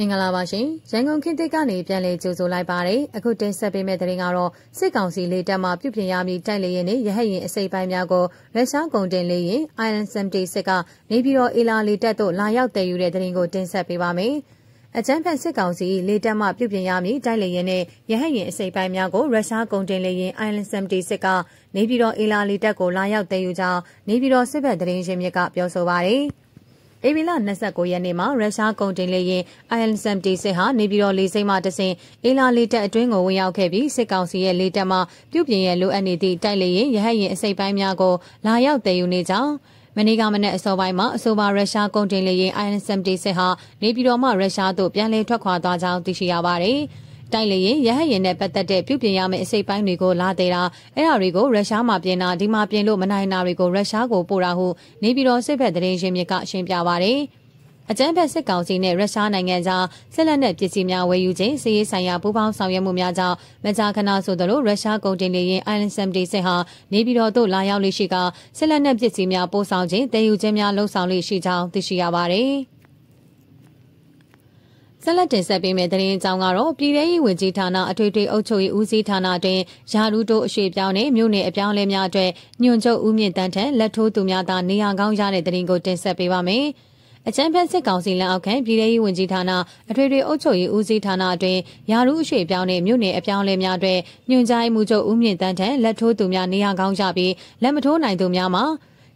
မင်္ဂလာပါရှင်ရန်ကုန်ခေတ်သစ်ကနေပြန်လည်ကြိုဆိုလိုက်ပါတယ်အခုတင်ဆက်ပေးမယ့်သတင်းကတော့စစ်ကောင်စီလေတပ်မှပြုပြင်ရမည့်တိုက်လေရင်နဲ့ရဟတ်ရင်အစိပ်ပိုင်းများကိုရုရှားကုန်တင်လေရင် Iron 76ကနေပြည်တော်အေလာလေတပ်တို့လာရောက်တည်ယူတဲ့သတင်းကိုတင်ဆက်ပေးပါမယ်အကြမ်းဖက်စစ်ကောင်စီလေတပ်မှပြုပြင်ရမည့်တိုက်လေရင်နဲ့ရဟတ်ရင်အစိပ်ပိုင်းများကိုရုရှားကုန်တင်လေရင် Iron 76ကနေပြည်တော်အေလာလေတပ်ကိုလာရောက်တည်ယူကြောင်းနေပြည်တော်စစ်ဘက်သတင်းရှင်မြစ်ကပြောဆိုပါတယ်။ ဧပြီလ29ရက်နေ့မှာရုရှားကုန်တင်လေယာဉ် IL-76 ဟာနေပြည်တော်လေဆိပ်မှတဆင်အေလာလေတပ်အတွင်းကိုဝင်ရောက်ခဲ့ပြီးစစ်ကောင်စီရဲ့လေတပ်မှပြုပြင်ရလိုအပ်နေသည့်တိုက်လေယာဉ်ရဟတ်ယာဉ်အစိပ်ပိုင်းများကိုလာရောက်တည်ယူနေကြောင်းမနေ့ကမနေ့အစောပိုင်းမှာအဆိုပါရုရှားကုန်တင်လေယာဉ် IL-76 ဟာနေပြည်တော်မှရုရှားသို့ပြန်လည်ထွက်ခွာသွားကြောင်းသိရှိရပါတယ်။ တိုက်လေရင်ရဟတ်ရင်နဲ့ပတ်သက်တဲ့ပြုပြင်ရမယ့်အစိပ်ပိုင်းတွေကိုလာသေးတာအဲ့ဒါတွေကိုရုရှားမှာပြင်တာဒီမှာပြင်လို့မနိုင်တာတွေကိုရုရှားကိုပို့တာဟုနေပြည်တော်စစ်ဘက်သတင်းရင်းမြစ်ကရှင်းပြပါဗျ။အကြမ်းဖက်စစ်ကောင်စီနဲ့ရုရှားနိုင်ငံကြားဆက်လက်နဲ့ပစ္စည်းများဝယ်ယူခြင်းစီးရေးဆိုင်ရာပူးပေါင်းဆောင်ရွက်မှုများကြောင့်မကြာခဏဆိုသလိုရုရှားကုန်တင်လေယာဉ် Island 76ဟာနေပြည်တော်သို့လာရောက်လေရှိကဆက်လက်နဲ့ပစ္စည်းများပို့ဆောင်ခြင်းတည်ယူခြင်းများလှုံ့ဆော်လေရှိကြောင်းသိရှိရပါတယ်။ ဆက်လက်တင်ဆက်ပေးမယ့်သတင်းအကြောင်းကတော့ပြည်ထောင်ရေးဝန်ကြီးဌာနအထွေထွေအုပ်ချုပ်ရေးဦးစီးဌာနတွင်ယာရုတိုးအရှိပြောင်းနဲ့မြို့နယ်အပြောင်းလဲများအတွက်ညွန်ချုပ်ဦးမြင့်တန်းထက်လက်ထိုးသူများသာနေရာကောင်းရတဲ့သတင်းကိုတင်ဆက်ပေးပါမယ်။အချမ်းဖက်စစ်ကောင်စီလက်အောက်ခံပြည်ထောင်ရေးဝန်ကြီးဌာနအထွေထွေအုပ်ချုပ်ရေးဦးစီးဌာနအတွင်းယာရုအရှိပြောင်းနဲ့မြို့နယ်အပြောင်းလဲများအတွက်ညွန်ကြားမှုချုပ်ဦးမြင့်တန်းထက်လက်ထိုးသူများနေရာကောင်းကြပြီးလက်မထိုးနိုင်သူများမှာ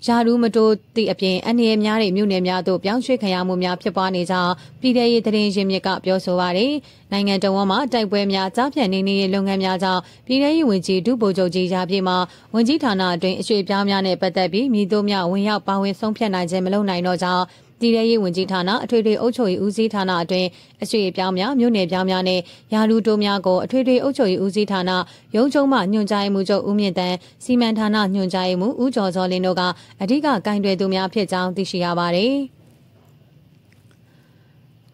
ယာရူးမတိုးသည့်အပြင်အနေရများတဲ့မြို့နယ်များသို့ပြောင်းရွှေ့ခံရမှုများဖြစ်ပွားနေကြောင်းပြည်ထရေးသတင်းရင်းမြစ်ကပြောဆိုပါရယ်နိုင်ငံတော်ဝန်မှတိုက်ပွဲများကြားဖြတ်နေနေလုပ်ငန်းများကြောင့်ပြည်ထရေးဝန်ကြီးဒုဗိုလ်ချုပ်ကြီးရာပြည့်မှာဝန်ကြီးဌာနအတွင်းအရွှေ့ပြောင်းများနဲ့ပတ်သက်ပြီးမိတို့များဝင်ရောက်ပါဝင်ဆုံးဖြတ်နိုင်ခြင်းမလုပ်နိုင်တော့ကြောင်း ပြည်ထရေးဝန်ကြီးဌာနအထွေထွေအုပ်ချုပ်ရေးဦးစီးဌာနအတွင်းအရွှေပြောင်းများမြို့နယ်ပြောင်းများနဲ့ယာလူတိုးများကိုအထွေထွေအုပ်ချုပ်ရေးဦးစီးဌာနရုံးချုပ်မှညွှန်ကြားရေးမှူးချုပ်ဦးမြင့်တန်းစီမံဌာနညွှန်ကြားရေးမှူးဦးကျော်စောလင်းတို့ကအဓိကကင်တွယ်သူများဖြစ်ကြောင်းသိရှိရပါတယ်။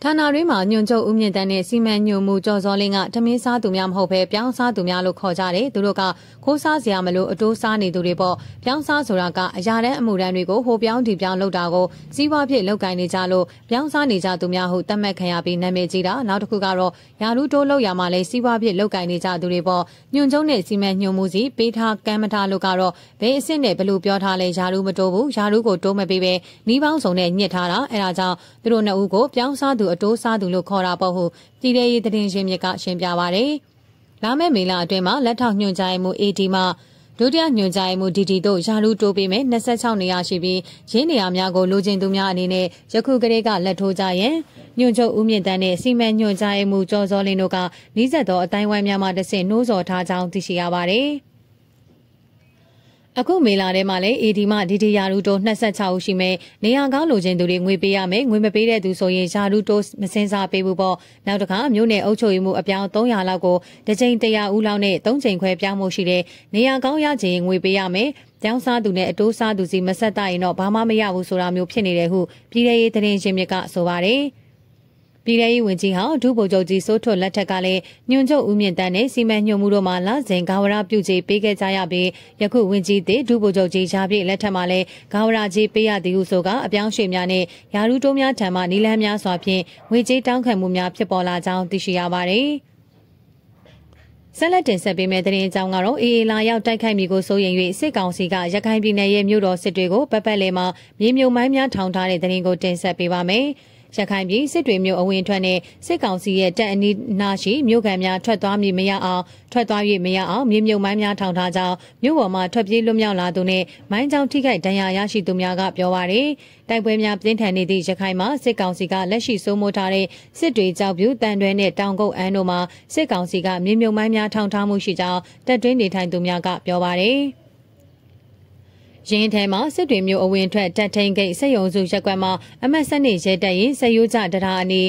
ဌာနရင်းမှာညွန်ချုပ်ဦးမြင့်တန်းနဲ့စီမံညွန်မှုကျော်စောလင်းကတမင်းစားသူများမဟုတ်ဘဲပြောင်းစားသူများလို့ခေါ်ကြတယ်သူတို့ကခိုးစားစရာမလိုအတိုးစားနေသူတွေပေါ့ပြောင်းစားဆိုတာကအရာတန်းအမှုတန်းတွေကိုဟိုပြောင်းဒီပြောင်းလုပ်တာကိုစီးပွားဖြစ်လောက်ကင်နေကြလို့ပြောင်းစားနေကြသူများဟုတတ်မှတ်ခံရပြီးနာမည်ကြီးတာနောက်တစ်ခုကတော့ယာလူတိုးလောက်ရမှာလဲစီးပွားဖြစ်လောက်ကင်နေကြသူတွေပေါ့ညွန်ချုပ်နဲ့စီမံညွန်မှုစီပေးထားကမ်းမထားလို့ကတော့ဘယ်အစ်စ်နဲ့ဘလို့ပြောထားလဲယာလူမတိုးဘူးယာလူကိုတိုးမပေးပဲနှီးပေါင်းစုံနဲ့ညှစ်ထားတာအဲဒါကြောင့်သူတို့နှစ်ဦးကိုပြောင်းစားသူအတိုးစားသူလို့ခေါ်တာပေါ့ဟုပြည်ထောင်ရေးသတင်းရင်းမြစ်ကရှင်းပြပါဗျ။လာမယ့်မေလအတွင်းမှာလက်ထောက်ညွှန်ကြားမှု AD မှဒုတိယညွှန်ကြားမှု DD တို့ယာလူတိုးပေးမယ်26နေရာရှိပြီးရင်းနေရာများကိုလိုချင်သူများအနေနဲ့ယခုကလေးကလက်ထိုးကြရင်ညွှန်ချုပ်ဦးမြင့်တန်းနဲ့စီမံညွှန်ကြားမှုကျော်စောလင်းတို့ကနှီးဆက်သောအတိုင်းဝိုင်းများမှတဆင့်နှိုးဆော်ထားကြောင်းသိရှိရပါတယ်။ အခုမေလာထဲမှာလည်း AD မှဒီဒီယာရူတို26ဦးရှိမယ်နေရာကောင်းလိုချင်သူတွေငွေပေးရမယ်ငွေမပေးတဲ့သူဆိုရင်ယာရူတိုမစင်စားပေးဘူးပေါ့နောက်တစ်ခါမြို့နယ်အုပ်ချုပ်ရေးမှုအပြောင်း300လောက်ကိုတစ်ချိန်100ဦးလောက်နဲ့3ချိန်ခွဲပြောင်းမှုရှိတဲ့နေရာကောင်းရချင်ငွေပေးရမယ်ကျောင်းစားသူနဲ့အတိုးစားသူစီမဆက်တရင်တော့ဘာမှမရဘူးဆိုတာမျိုးဖြစ်နေတယ်ဟုပြည်ထောင်ရေးသတင်းရှင်မြစ်ကဆိုပါတယ်။ ပြည်ထောင်ရေးဝန်ကြီးဟောင်းဒုဗိုလ်ချုပ်ကြီးစိုးထွတ်လက်ထက်ကလည်းညွန်ချုပ်ဦးမြင့်တန်းနဲ့စီမံညွှန်မှုတို့မှလစဉ်ဂါဝရပြုချေပေးခဲ့ကြရပြီးယခုဝန်ကြီးသစ်ဒုဗိုလ်ချုပ်ကြီးရှားပြည့်လက်ထက်မှာလည်းဂါဝရကြီးပေးရသည်ဟုဆိုကအပြောင်းရွှေ့များနဲ့ယာရုတိုးများထံမှနီလန်းများစွာဖြင့်ငွေကြေးတောင်းခံမှုများဖြစ်ပေါ်လာကြောင်းသိရှိရပါတယ်။ဆက်လက်တင်ဆက်ပေးမယ့်သတင်းအကြောင်းကတော့အေအေလာရောက်တိုက်ခိုက်မိကိုစိုးရင်၍စစ်ကောင်စီကရခိုင်ပြည်နယ်ရဲ့မြို့တော်စစ်တွေကိုပက်ပက်လေးမှာမြေမြုံမိုင်းများထောင်ထားတဲ့သတင်းကိုတင်ဆက်ပေးပါမယ်။ ရခိုင်ပြည်စစ်တွေမျိုးအဝင်ထွက်နဲ့စစ်ကောင်စီရဲ့တပ်အနီးနားရှိမြို့ကန်များထွက်သွားမည်မရအောင်ထွက်သွား၍မရအောင်မြေမြုပ်မိုင်းများထောင်ထားကြောင်းမြို့ပေါ်မှာထွက်ပြေးလွတ်မြောက်လာသူနဲ့မိုင်းကြောင်ထိခိုက်ဒဏ်ရာရရှိသူများကပြောပါရယ်တိုက်ပွဲများပြင်းထန်နေသည့်ရခိုင်မှာစစ်ကောင်စီကလက်ရှိစိုးမိုးထားတဲ့စစ်တွေကြောက်ပြူတန်တွဲနဲ့တောင်ကုတ်အန်းတို့မှာစစ်ကောင်စီကမြေမြုပ်မိုင်းများထောင်ထားမှုရှိကြောင်းတပ်တွင်းနေထိုင်သူများကပြောပါရယ် ရင်းထဲမှာစစ်တွေမျိုးအဝင်ထွက်တက်ထိန်ဂိတ်စက်ရုံစုရက်ကွက်မှာအမတ်စနစ်ရဲတပ်ရင်စက်ရိုးကြတရားအနီး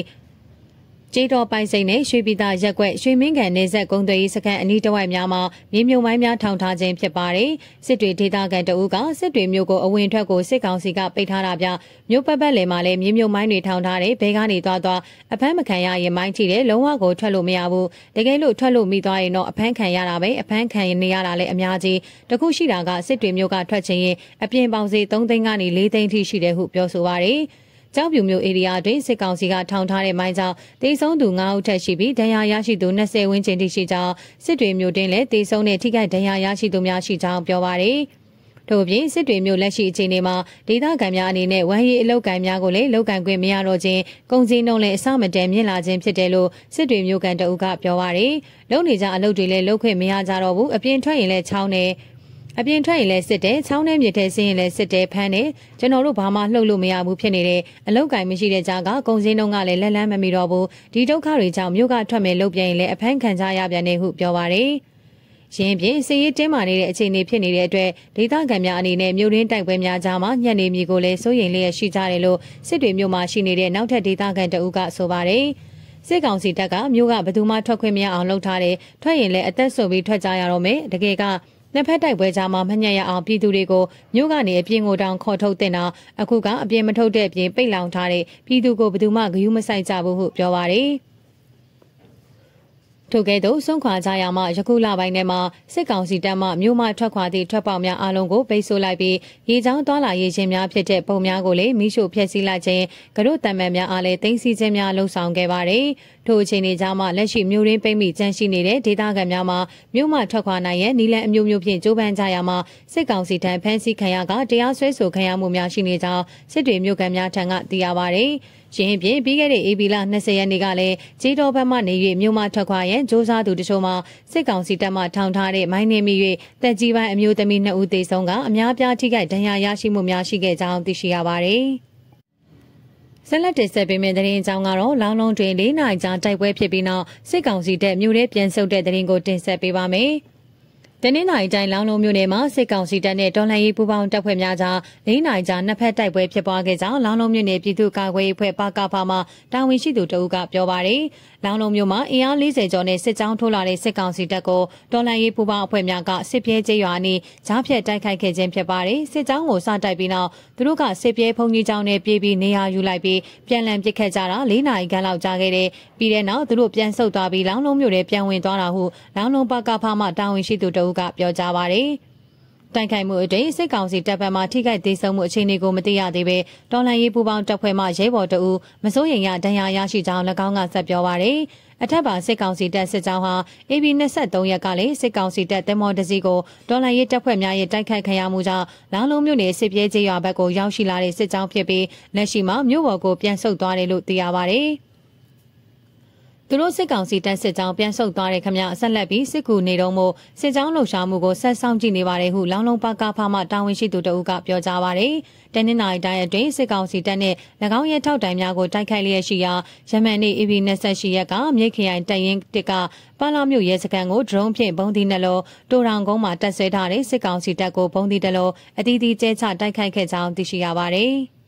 ကျေးတော်ပိုင်စိန်နဲ့ရွှေပြည်သားရက်ွက်ရွှေမင်းကန်နေဆက်ကုန်းသွေးစခန်းအနီးတစ်ဝိုက်များမှာမြေမြုံမိုင်းများထောင်ထားခြင်းဖြစ်ပါတယ်။စစ်တွေဒေသခံတအူးကစစ်တွေမျိုးကိုအဝင်ထွက်ကိုစစ်ကောင်စီကပိတ်ထားတာပြမြို့ပတ်ပတ်လည်မှာလည်းမြေမြုံမိုင်းတွေထောင်ထားတယ်ဘဲကနေသွားသွားအဖမ်းမခံရရင်မိုင်းချိတယ်လုံးဝကိုထွက်လို့မရဘူး။တကယ်လို့ထွက်လို့မိသွားရင်တော့အဖမ်းခံရတာပဲအဖမ်းခံနေရတာလည်းအများကြီးတခုရှိတာကစစ်တွေမျိုးကထွက်ခြင်းရင်အပြင်ပေါင်စီ3သိန်းကနေ4သိန်းထိရှိတယ်ဟုပြောဆိုပါတယ်။ ကြောက်ပြူမျိုးဧရိယာတွင်စစ်ကောင်စီကထောင်ထားတဲ့မိုင်းကြောင့်တေဆုံးသူ9ဦးထက်ရှိပြီးဒဏ်ရာရရှိသူ20ဝန်းကျင်ထိရှိကြောင်းစစ်တွေမျိုးတွင်လည်းတေဆုံးတဲ့ထိခိုက်ဒဏ်ရာရရှိသူများရှိကြောင်းပြောပါရယ်ထို့ပြင်စစ်တွေမျိုးလက်ရှိအခြေအနေမှာဒေသခံများအနေနဲ့ဝမ်းရည်အလောက်ကန်များကိုလည်းလောက်ကန်ခွင့်မရတော့ခြင်းကုန်စည်နှုန်းလည်းအဆမတန်မြင့်လာခြင်းဖြစ်တယ်လို့စစ်တွေမျိုးကန်တအုပ်ကပြောပါရယ်လုံနေကြအလုပ်တွေလည်းလုပ်ခွင့်မရကြတော့ဘူးအပြင်ထွက်ရင်လည်းချောင်းနေ အပြင်ထွက်ရင်လည်းစစ်တယ်ချောင်းထဲမြစ်ထဲဆင်းရင်လည်းစစ်တယ်ဖမ်းတယ်ကျွန်တော်တို့ဘာမှလှုပ်လို့မရဘူးဖြစ်နေတယ်အလောက်ကင်မရှိတဲ့ကြားကကုံစင်းတုံးကလည်းလက်လန်းမမီတော့ဘူးဒီဒုက္ခတွေကြောင့်မြို့ကထွက်မယ်လုပ်ပြန်ရင်လည်းအဖမ်းခံကြရပြန်တယ်ဟုပြောပါတယ်ရင်းဖြင့်စီရေးတင်းမာနေတဲ့အခြေအနေဖြစ်နေတဲ့အတွက်ဒေသခံများအနေနဲ့မြို့ရင်းတိုက်ပွဲများကြားမှာညံ့နေမြေကိုလည်းစိုးရိမ်လျက်ရှိကြတယ်လို့စစ်တွေမြို့မှာရှိနေတဲ့နောက်ထပ်ဒေသခံတအုပ်ကဆိုပါတယ်စစ်ကောင်စီတပ်ကမြို့ကဘယ်သူမှထွက်ခွင့်မရအောင်လုပ်ထားတယ်ထွက်ရင်လည်းအသက်ဆုပ်ပြီးထွက်ကြရတော့မယ်တကယ်က နှစ်ဖက်တိုက်ပွဲကြားမှာမညံ့ရအောင်ပြည်သူတွေကိုမြို့ကနေအပြင်ကိုတောင်ခေါ်ထုတ်တင်တာအခုကအပြင်မထုတ်တဲ့အပြင်ပိတ်လောင်ထားတဲ့ပြည်သူကိုဘယ်သူမှဂယုမဆိုင်ကြဘူးဟုပြောပါရယ် ထို့ကဲ့သို့ဆုံးခွာကြရမှယခုလပိုင်းထဲမှာစစ်ကောင်စီတပ်မှမြို့မှထွက်ခွာသည့်ထွက်ပေါက်များအလုံးကိုပိတ်ဆို့လိုက်ပြီးရေချောင်းသွားလာရေးခြင်းများဖြစ်တဲ့ပုံများကိုလည်းမိရှို့ဖျက်ဆီးလိုက်ခြင်းကရုတံမှန်များအားလည်းတင်စီခြင်းများလှုံ့ဆော်ခဲ့ပါတယ်။ထို့အခြေအနေကြားမှာလက်ရှိမြို့ရင်းပိတ်မိကျန်းရှိနေတဲ့ဒေသခံများမှာမြို့မှထွက်ခွာနိုင်ရန်နီလန်အမျိုးမျိုးဖြင့်ကြိုးပမ်းကြရမှာစစ်ကောင်စီထံဖမ်းဆီးခံရကတရားစွဲဆိုခံရမှုများရှိနေကြောင်းစစ်တွေမြို့ကန်များထံကသိရပါတယ်။ ရင်းဖြင့်ပြီးခဲ့တဲ့ AB လ20ရက်နေ့ကလည်းကြေးတော်ဘက်မှနေ၍မြို့မှထွက်ခွာရန်စ조사သူတချို့မှစစ်ကောင်စီတပ်မှထောင်ထားတဲ့မိုင်းနေမိ၍တက်ကြီးပိုင်းအမျိုးသမီး2ဦးသေဆုံးကအများပြားထိခိုက်ဒဏ်ရာရရှိမှုများရှိခဲ့ကြောင်းသိရှိရပါတယ်။ဆက်လက်တင်ဆက်ပေးမယ့်သတင်းအကြောင်းကတော့လောင်းလုံးတွင်၄နိုင်ကြာတိုက်ပွဲဖြစ်ပြီးနောက်စစ်ကောင်စီတပ်မြို့ထဲပြန်ဆုတ်တဲ့သတင်းကိုတင်ဆက်ပေးပါမယ်။ တနင်္လာရီတိုင်းလောင်းလုံးမြို့နယ်မှာစစ်ကောင်စီတပ်နဲ့တော်လှန်ရေးပူးပေါင်းတပ်ဖွဲ့များကြား၄နိုင်ကြာနှစ်ဖက်တိုက်ပွဲဖြစ်ပွားခဲ့ကြောင်းလောင်းလုံးမြို့နယ်ပြည်သူ့ကာကွယ်ရေးအဖွဲ့ပကဖမှတာဝန်ရှိသူတဦးကပြောပါရယ်လောင်းလုံးမြို့မှာအင်အား40ကျော်နဲ့စစ်ကြောင်းထိုးလာတဲ့စစ်ကောင်စီတပ်ကိုတော်လှန်ရေးပူးပေါင်းအဖွဲ့များကစစ်ပြဲကျေးရွာနီးကြားဖြတ်တိုက်ခိုက်ခဲ့ခြင်းဖြစ်ပါတယ်စစ်ကြောင်းကိုစတိုက်ပြီးနောက်သူတို့ကစစ်ပြဲဖုန်ကြီးကျောင်းနဲ့ပြေးပြီးနေရာယူလိုက်ပြီးပြန်လည်ပစ်ခတ်ကြတာ၄နိုင်ခန့်လောက်ကြာခဲ့တဲ့ပြီးတဲ့နောက်သူတို့ပြန်ဆုတ်သွားပြီးလောင်းလုံးမြို့ထဲပြန်ဝင်သွားတာဟုလောင်းလုံးပကဖမှတာဝန်ရှိသူတဦးကပြောကြားပါရယ်တိုင်ခိုင်မှုအတွင်းစစ်ကောင်စီတပ်ဖက်မှထိခိုက်သေးဆုံးမှုအခြေအနေကိုမသိရသေးပဲတော်လှန်ရေးပူးပေါင်းတပ်ဖွဲ့မှရဲဘော်တအူမစိုးရိမ်ရဒဏ်ရာရရှိကြောင်း၎င်းကဆက်ပြောပါရယ်အထက်ပါစစ်ကောင်စီတပ်စစ်ကြောင်းဟာ AB 23ရက်ကလည်းစစ်ကောင်စီတပ်တမော်တစီကိုဒေါ်လာရေးတပ်ဖွဲ့များရဲ့တိုက်ခိုက်ခံရမှုကြောင့်လောင်လုံးမြို့နယ်စစ်ပြေးကျေးရွာဘက်ကိုရောက်ရှိလာတဲ့စစ်ကြောင်းဖြစ်ပြီးလက်ရှိမှာမြို့ပေါ်ကိုပြန်ဆုတ်သွားတယ်လို့သိရပါဗျ။ သူတို့စစ်ကောင်စီတပ်စစ်ကြောင်းပြန်ဆုတ်သွားတဲ့ခမရဆက်လက်ပြီးစစ်ကူနေတော့မို့စစ်ကြောင်းလှုပ်ရှားမှုကိုဆက်ဆောင်ကြည့်နေပါတယ်ဟုလောင်လုံးပကဖမှတာဝန်ရှိသူတဦးကပြောကြားပါတယ်။တနင်္လာရီတိုင်းအတွင်းစစ်ကောင်စီတပ်နဲ့၎င်းရဲ့ထောက်တိုင်များကိုတိုက်ခိုက်လျက်ရှိရာယမန်နေ့ EV 28ရက်ကမြိတ်ခရိုင်တရင်တစ်ကပါလာမြို့ရဲစခန်းကို drone ဖြင့်ပုံသီးနှလုံးတိုတောင်ကုန်းမှာတပ်ဆွဲထားတဲ့စစ်ကောင်စီတပ်ကိုပုံသီးတလုံးအသီးသီးကျဲချတိုက်ခိုက်ခဲ့ကြောင်းသိရှိရပါတယ်။